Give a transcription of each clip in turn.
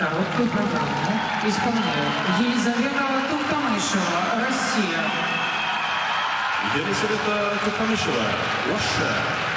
Короткую программу исполняют Елизавета Тухтамышева, Россия. Елизавета Тухтамышева, Russia.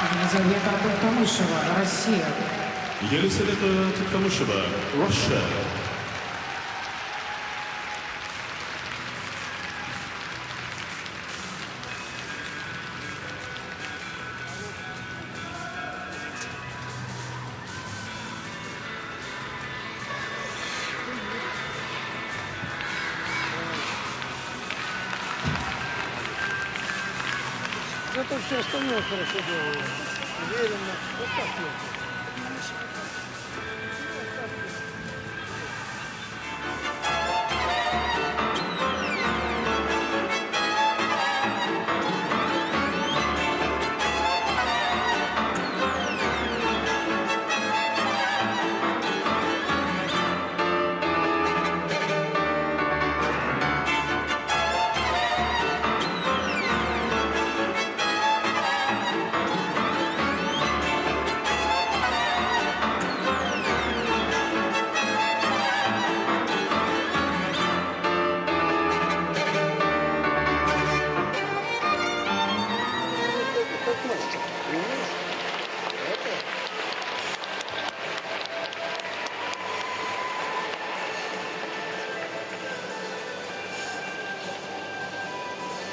Елизавета Тухтамышева, Россия. Елизавета Тухтамышева, Russia. Зато все остальное хорошо делаю. Уверенно. Вот так вот.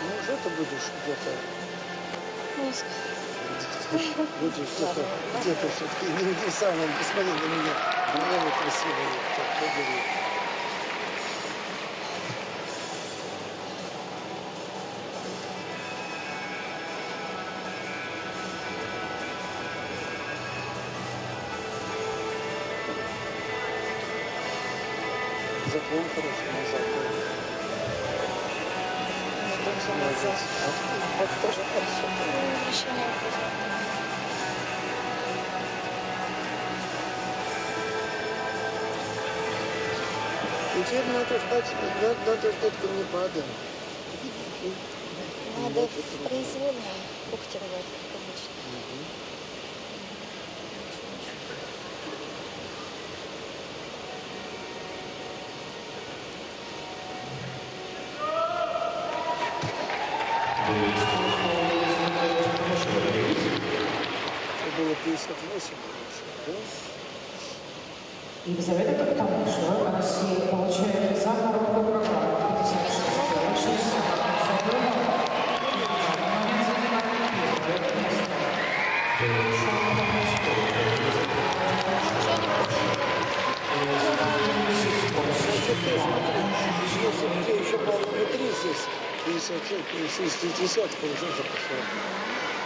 Ну, уже ты будешь где-то, Мозг. Видишь, где-то, где-то все-таки не, не сам он, посмотри на меня. Наверное, красивый, как выглядит. Заклон хороший, назад. Тоже назад. Вот тоже хорошо. Еще не опоздно. Теперь надо ждать, надо, ждать камнепада. Надо в произвольную бухтировать, как обычно. Это было 58 да? Елизавета Токтамышева, Россия, получает за 50, 50, 50, 50, 50, 50,